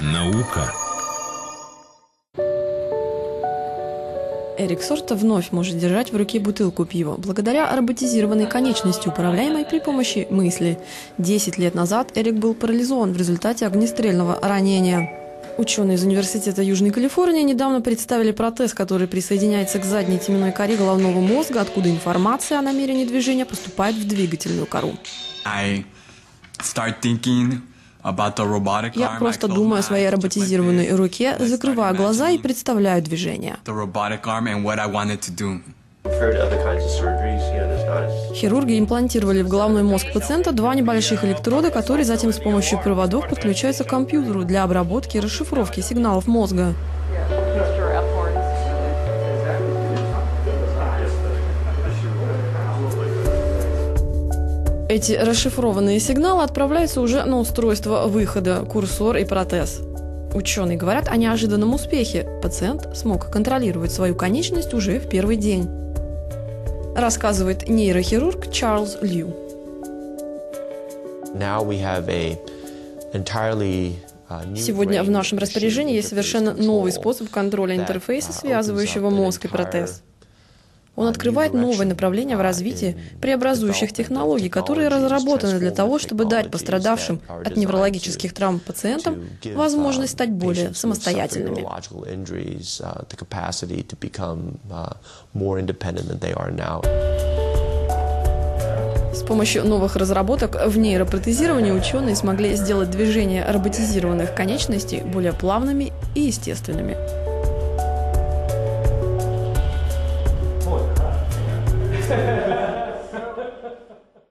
Наука. Эрик Сорта вновь может держать в руке бутылку пива благодаря роботизированной конечности, управляемой при помощи мысли. Десять лет назад Эрик был парализован в результате огнестрельного ранения. Ученые из Университета Южной Калифорнии недавно представили протез, который присоединяется к задней теменной коре головного мозга, откуда информация о намерении движения поступает в двигательную кору. I start thinking Я arm. I просто думаю о my своей роботизированной руке, закрываю глаза и представляю движение. The robotic arm and what I wanted to do. Compared to other kinds of surgeries, you know, there's not as Хирурги имплантировали в головной мозг пациента два небольших электрода, которые затем с помощью проводов подключаются к компьютеру для обработки и расшифровки сигналов мозга. Эти расшифрованные сигналы отправляются уже на устройство выхода, курсор и протез. Ученые говорят о неожиданном успехе. Пациент смог контролировать свою конечность уже в первый день. Рассказывает нейрохирург Чарльз Лью. new Сегодня в нашем распоряжении есть совершенно новый способ контроля интерфейса, uh, связывающего мозг и протез. Он uh, открывает новое направление в uh, развитии преобразующих технологий, которые разработаны для того, чтобы дать пострадавшим от неврологических травм пациентам give, возможность uh, стать более самостоятельными. uh, uh. С помощью новых разработок в нейропротезировании ученые смогли сделать движения роботизированных конечностей более плавными и естественными. Thanks.